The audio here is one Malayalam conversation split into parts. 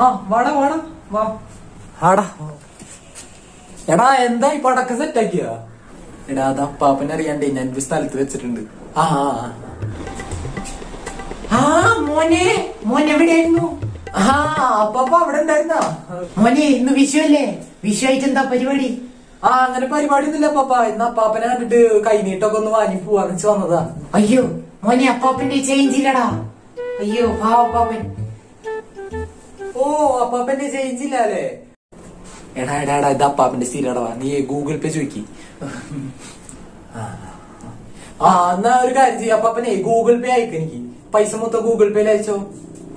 ആ വാടാ വാടാ വാ. ആടാ. എടാ എന്താ ഈ സെറ്റ് ആക്കിയ? എടാ അത് അപ്പാപ്പനെ അറിയാണ്ടേ ഞാൻ ഒരു സ്ഥലത്ത് വെച്ചിട്ടുണ്ട്. ആ ആ, മോനെ മോൻ എവിടെയായിരുന്നു? ആ അപ്പാപ്പ അവിടെ ഉണ്ടായിരുന്ന? മോനെ ഇന്ന് വിഷു അല്ലേ വിഷു ആയിട്ട് എന്താ പരിപാടി? ആ അങ്ങനെ പരിപാടി ഒന്നുമില്ല പാപ്പ ഇന്ന് അപ്പാപ്പനെ കണ്ടിട്ട് കൈനീട്ടൊക്കെ ഒന്ന് വാങ്ങി പോവാന്ന് വെച്ച് വന്നതാ. അയ്യോ. മോനെ അപ്പാപ്പന്റെ ചേഞ്ച് ഇല്ലടാ. അയ്യോ പാവ അപ്പാപ്പൻ. ഓ അപ്പാപ്പന്റെ ചേഞ്ച് ഇല്ല അല്ലേ എടാ എടാ എടാ ഇത് അപ്പാപ്പന്റെ സ്ഥിരടവാ നീ ഗൂഗിൾ പേ ചോദിക്കി ആ എന്നാ ഒരു കാര്യം ചെയ്യ. അപ്പാപ്പനെ ഗൂഗിൾ പേ അയക്ക് എനിക്ക്. പൈസ മൊത്തം ഗൂഗിൾ പേയിൽ അയച്ചോ?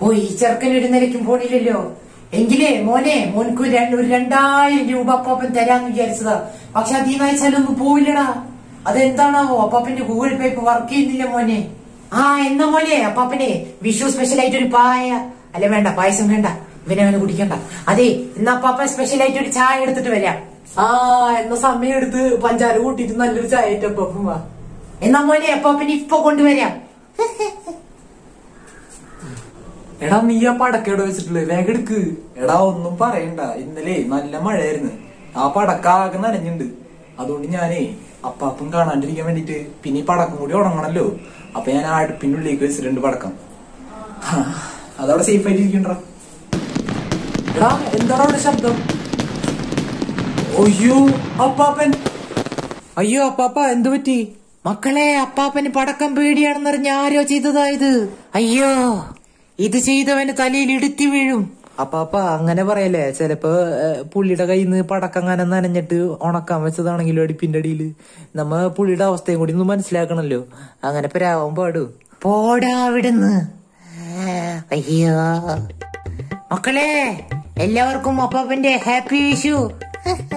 ഓ ഈ ചെറുക്കൻ ഒരു നിലയ്ക്കും പോണില്ലല്ലോ. എങ്കിലേ മോനെ മോനക്ക് ഒരു രണ്ടായിരം രൂപ അപ്പാപ്പൻ തരാന്ന് വിചാരിച്ചതാ. പക്ഷെ അതീന്ന് അയച്ചാലൊന്നും പോവില്ലടാ. അതെന്താണാവോ? അപ്പാപ്പന്റെ ഗൂഗിൾ പേ ഇപ്പൊ വർക്ക് ചെയ്യുന്നില്ല മോനെ. ആ എന്നാ മോനെ അപ്പാപ്പനെ വിഷു സ്പെഷ്യൽ ആയിട്ട് ഒരു പായ. അല്ല വേണ്ട പായസം വേണ്ട. ഇവനെ അവനെ കുടിക്കണ്ട അതെ ഇന്ന് പാപ്പ സ്പെഷ്യൽ ആയിട്ട് ഒരു ചായ എടുത്തിട്ട് വരാം. ആ എന്ന സമയം എടുത്ത് പഞ്ചാര കൂട്ടിയിട്ട് നല്ലൊരു ചായ വാ. എന്നാ മോനെ അപ്പാപ്പൻ ഇപ്പൊ കൊണ്ടുവരാം. എടാ നീ ആ പടക്ക എവിടെ വെച്ചിട്ടുള്ളത്? വേഗം എടുക്ക്. എടാ ഒന്നും പറയണ്ട. ഇന്നലെ നല്ല മഴയായിരുന്നു. ആ പടക്കാകെ നനഞ്ഞിണ്ട്. അതുകൊണ്ട് ഞാനേ അപ്പാപ്പും കാണാണ്ടിരിക്കാൻ വേണ്ടിട്ട് പിന്നെ ഈ പടക്കം കൂടി ഉണങ്ങണല്ലോ. അപ്പൊ ഞാൻ ആ അടുപ്പിന്റെ ഉള്ളിലേക്ക് വെച്ചിട്ടുണ്ട് പടക്കം. അതവിടെ സേഫ് ആയിട്ട് ഇരിക്കണ്ട എടാ എന്താണ് അവിടെ ശബ്ദം? അയ്യോ അപ്പാപ്പൻ. അയ്യോ അപ്പാപ്പ എന്തു പറ്റി? മക്കളെ അപ്പാപ്പന് പടക്കം പേടിയാണെന്നറിഞ്ഞ ആരോ ചെയ്തതാ ഇത് അയ്യോ ഇത് ചെയ്തവന് തലയിൽ ഇടുത്തി വീഴും. അപ്പാപ്പ അങ്ങനെ പറയല്ലേ? ചിലപ്പോ പുള്ളിയുടെ കയ്യിൽ നിന്ന് പടക്കം അങ്ങനെ നനഞ്ഞിട്ട് ഉണക്കാൻ വെച്ചതാണെങ്കിലും അടുപ്പിന്റെ അടിയിൽ നമ്മ പുള്ളിയുടെ അവസ്ഥയും കൂടി ഒന്ന് മനസ്സിലാക്കണല്ലോ. അങ്ങനെ പരാവാൻ പാടു. പോടാ അവിടുന്ന്. അയ്യോ. മക്കളെ എല്ലാവർക്കും അപ്പാപ്പന്റെ ഹാപ്പി വിഷു.